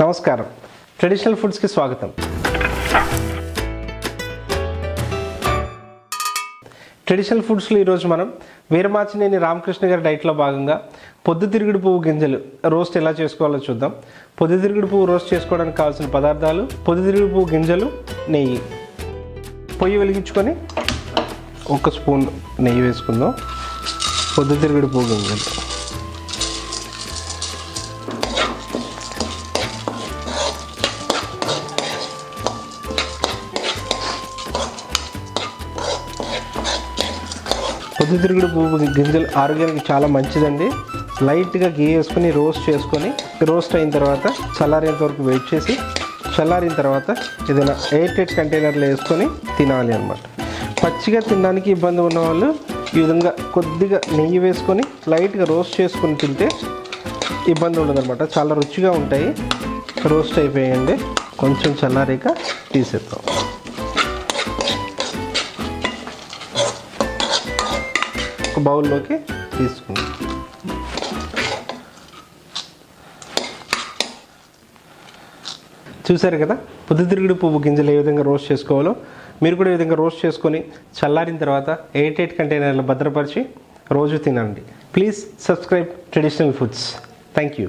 నమస్కారం. ట్రెడిషనల్ ఫుడ్స్కి స్వాగతం. ట్రెడిషనల్ ఫుడ్స్లో ఈరోజు మనం వీరమాచినేని రామకృష్ణ గారి డైట్లో భాగంగా పొద్దుతిరుగుడు పువ్వు గింజలు రోస్ట్ ఎలా చేసుకోవాలో చూద్దాం. పొద్దుతిరుగుడు పువ్వు రోస్ట్ చేసుకోవడానికి కావాల్సిన పదార్థాలు పొద్దుతిరుగుడు పువ్వు గింజలు నెయ్యి. పొయ్యి వెలిగించుకొని ఒక స్పూన్ నెయ్యి వేసుకుందాం. పొద్దుతిరుగుడు పువ్వు గింజలు పొద్దుతిరుగుడు పువ్వు గింజలు ఆరోగ్యానికి చాలా మంచిదండి. లైట్గా గీ వేసుకొని రోస్ట్ చేసుకొని రోస్ట్ అయిన తర్వాత చల్లారేంత వరకు వెయిట్ చేసి చల్లారిన తర్వాత ఏదైనా ఎయిర్ టైట్ కంటైనర్లో వేసుకొని తినాలి అనమాట పచ్చిగా తినడానికి ఇబ్బంది ఉన్న వాళ్ళు ఈ విధంగా కొద్దిగా నెయ్యి వేసుకొని లైట్గా రోస్ట్ చేసుకొని తింటే ఇబ్బంది ఉండదన్నమాట. చాలా రుచిగా ఉంటాయి. రోస్ట్ అయిపోయండి. కొంచెం చల్లారాక తీసేద్దాం. ఒక బౌల్లోకి తీసుకుందాం. చూసారు కదా? పొద్దుతిరుగుడు పువ్వు గింజలు ఏ విధంగా రోస్ట్ చేసుకోవాలో? మీరు కూడా ఈ విధంగా రోస్ట్ చేసుకొని చల్లారిన తర్వాత ఎయిట్ ఎయిట్ కంటైనర్లు భద్రపరిచి రోజు తినండి. Please subscribe traditional foods thank you